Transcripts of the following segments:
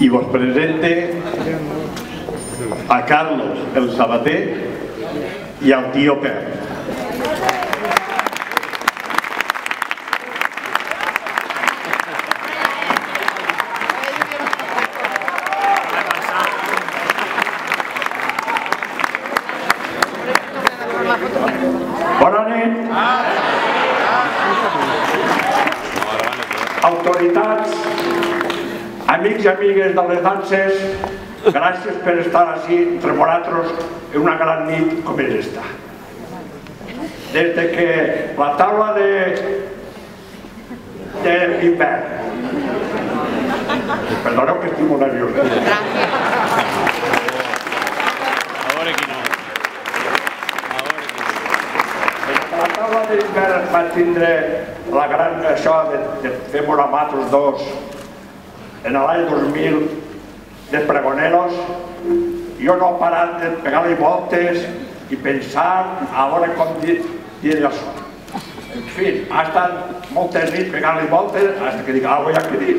i vos presente a Carlos el Sabater i al tio Pep. Bona nit. Autoritats, amics i amigues de les danses, gràcies per estar així entre vosaltres en una gran nit com és esta. Des de que la taula de, de l'hivern Perdoneu que estic molt nerviós. A veure qui no. A veure qui no. La taula de l'hivern va tindre la gran això de, de fer moramatros dos en l'any 2000 de pregoneros jo no he parat de pegar-li voltes i pensar a veure com dir, dir això. En fi, ha estat moltes nits pegant-li voltes fins que dic, ah, voy a que dir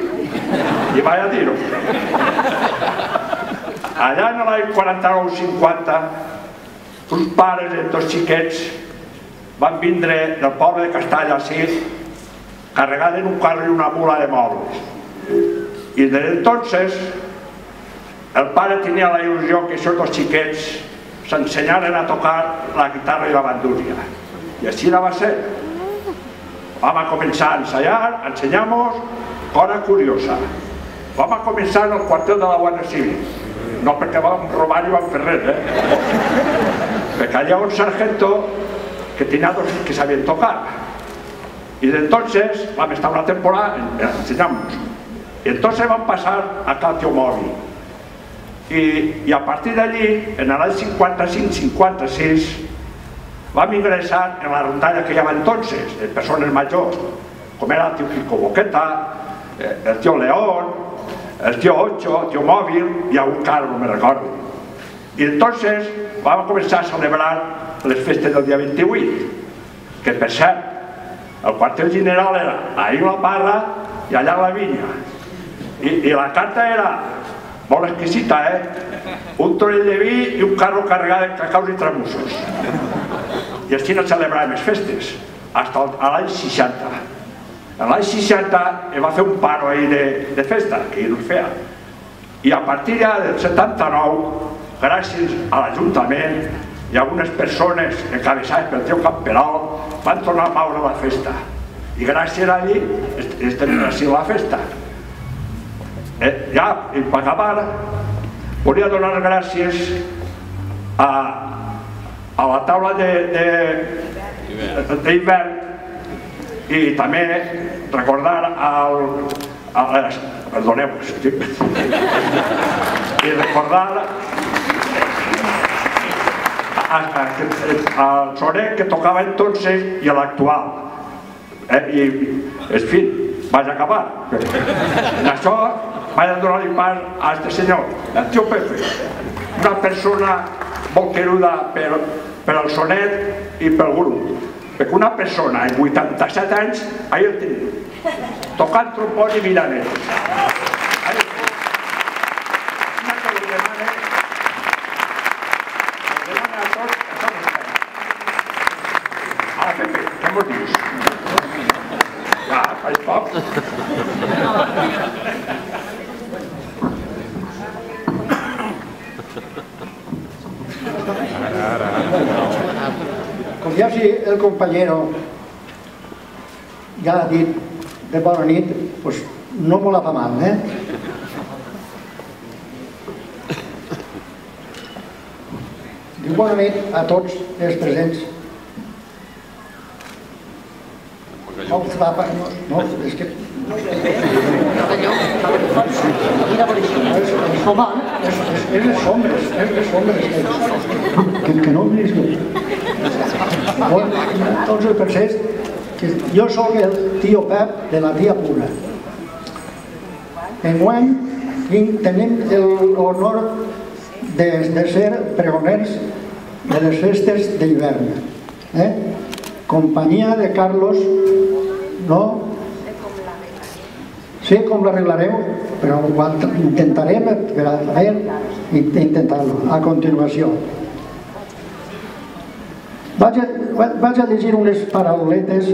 i vaig a dir-ho. Allà en l'any 49-50 uns pares i dos xiquets van vindre del poble de Castalla sí, carregant en un carro i una mula de mobles. I des entonces el pare tenia la il·lusió que aquests dos xiquets s'ensenyaren a tocar la guitarra i la bandúria. I així la va ser. Vam a començar a ensayar, ensenyamos, cosa curiosa. Vam a començar en el quartel de la Guàrdia Civil. No perquè vam robar i vam fer res, eh? Perquè hi ha un sargento que tenía dos que sabían tocar. Y de entonces, vamos, estaba una temporada, enseñamos. Entonces van a pasar a Catio Móvil. Y, y a partir de allí, en año 55-56, vam ingresar en la rondalla que llama entonces, de personas mayores, como era el tío Kiko Boqueta, eh, el tío León, el tío Ocho, el Móvil y algún carro, no me recuerdo. Y entonces vamos a comenzar a celebrar les festes del dia 28, que per cert, el quartel general era ahir la Parra i allà la Vinya. I, i la carta era molt exquisita, eh? Un torell de vi i un carro carregat de cacaus i tramussos. I així no celebràvem les festes, fins l'any 60. En l'any 60 em va fer un paro ahí de, de festa, que no es feia. I a partir ja del 79, gràcies a l'Ajuntament i algunes persones encabeçades pel teu Camperal van tornar a la festa i gràcies a allí estem així la festa eh, ja, acabar volia donar gràcies a, a la taula d'hivern i també recordar al, al perdoneu i recordar al sonet que tocava entonces i a l'actual. Eh? I, en fi, vaig acabar. Això vaig donar-li pas a este senyor, el tio Pepe, una persona molt queruda per, per el sonet i pel grup. Perquè una persona en 87 anys, ahí el tenim, tocant trompon i miranet. Com ja si el compañero ja ha dit de bona nit, pues no molt afamat, eh? Diu bona nit a tots els presents. No, no, és que... Home, és, és, és les sombres, és les sombres. Que, que no oblidis Bueno, tots els persers, que jo sóc el tio Pep de la tia Pura. Enguany tenim l'honor de, de ser pregoners de les festes d'hivern. Eh? Companyia de Carlos, no? Sé com l'arreglareu, però intentarem per a i intentar-lo a continuació. Vaig a, vaig a llegir unes parauletes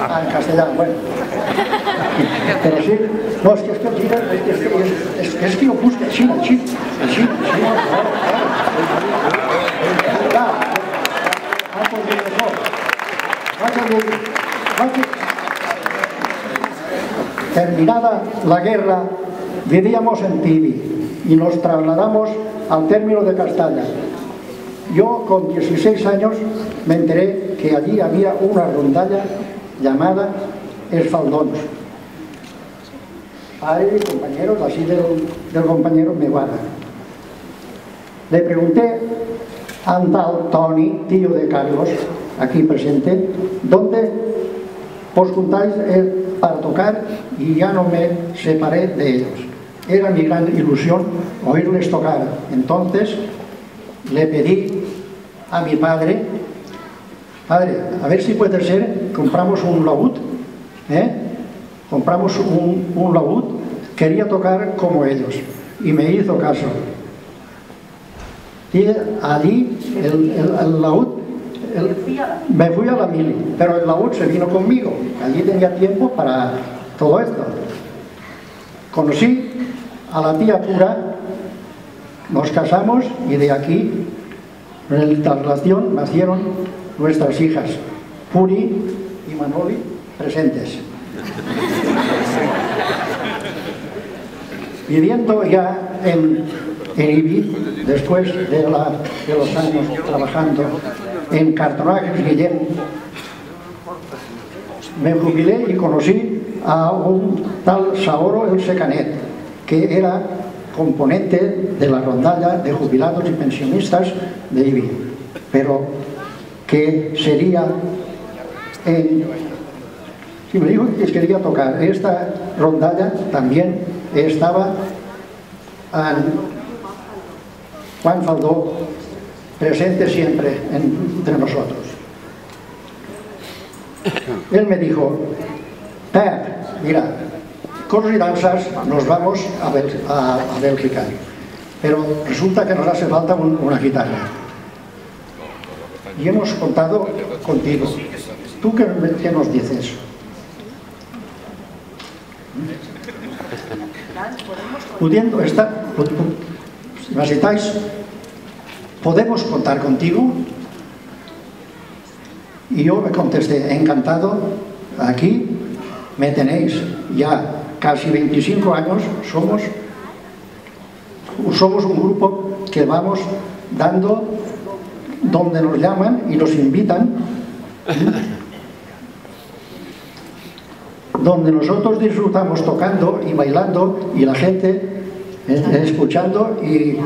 Ah, en castellà, bueno. Però sí, no, és que, és que, és que, és, és, que jo busco així, així, així, així, no, Terminada la guerra, vivíamos en Tibi y nos trasladamos al término de Castalla. Yo con 16 años me enteré que allí había una rondalla llamada Esfaldons. Padre y compañeros, así del, del compañero Meguada. Le pregunté a tal Tony, tío de Carlos, aquí presente, ¿dónde os juntáis eh, para tocar? Y ya no me separé de ellos. Era mi gran ilusión oírles tocar. Entonces le pedí a mi padre, padre, a ver si puede ser, compramos un laúd, ¿eh? compramos un, un laúd, quería tocar como ellos y me hizo caso. Y allí el, el, el laúd, el- me fui a la mili, pero el laúd se vino conmigo, allí tenía tiempo para todo esto. Conocí a la tía pura, nos casamos y de aquí, en la relación, nacieron nuestras hijas, Puri y Manoli, presentes. Viviendo ya en, en Ibi, después de los años trabajando en cartonajes Guillem, me jubilé y conocí a un tal Saoro El Secanet, que era componente de la rondalla de jubilados y pensionistas de IBI, pero que sería en... Sí, me dijo que quería tocar. Esta rondalla también estaba en Juan Faldó, presente siempre entre nosotros. Él me dijo, Pep, mira, con y danzas nos vamos a, Bel- a- a Bélgica, pero resulta que nos hace falta un- una guitarra. Y hemos contado contigo. ¿Tú qué, qué nos dices? Pudiendo estar, necesitáis, ¿podemos contar contigo? Y yo me contesté, encantado, aquí me tenéis ya casi 25 años, somos, somos un grupo que vamos dando donde nos llaman y nos invitan, donde nosotros disfrutamos tocando y bailando y la gente eh, escuchando y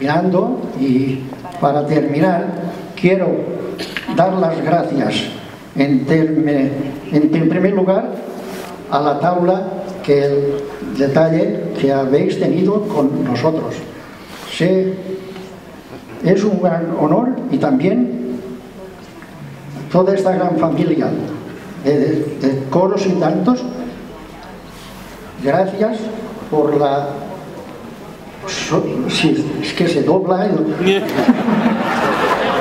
mirando y para terminar quiero dar las gracias en, primer lugar a la tabla que el detalle que habéis tenido con nosotros. Sé, es un gran honor y también toda esta gran familia de coros y tantos, gracias por la... sí, es que se dobla, el-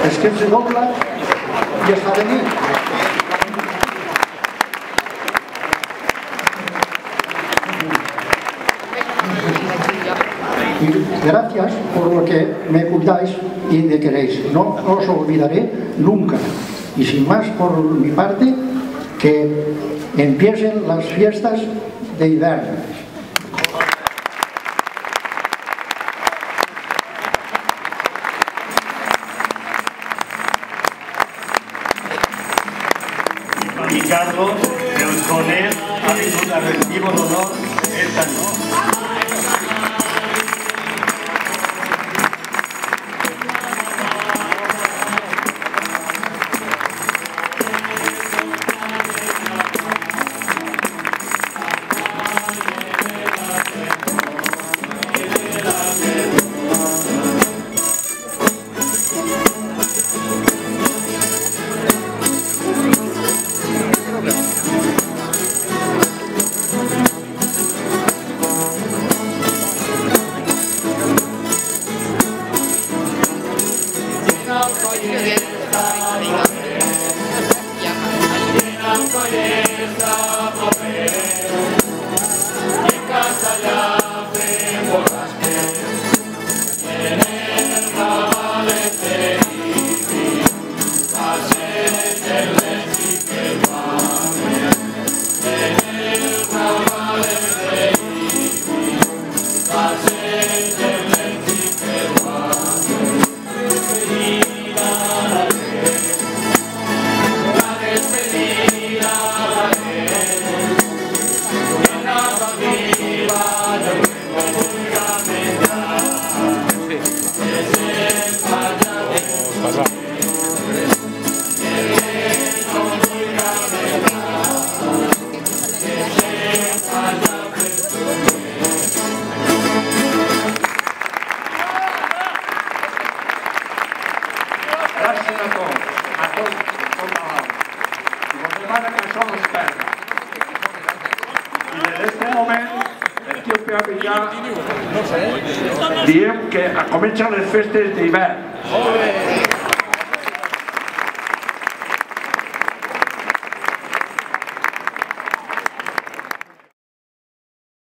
es que se dobla y está. Y gracias por lo que me cuidáis y me queréis. No os olvidaré nunca. Y sin más por mi parte, que empiecen las fiestas de invierno. y Carlos, de los con él ha recibido el honor esta noche. confermata che sono esperto. Questo momento è più più avviato. Diem che a cominciare le feste di inverno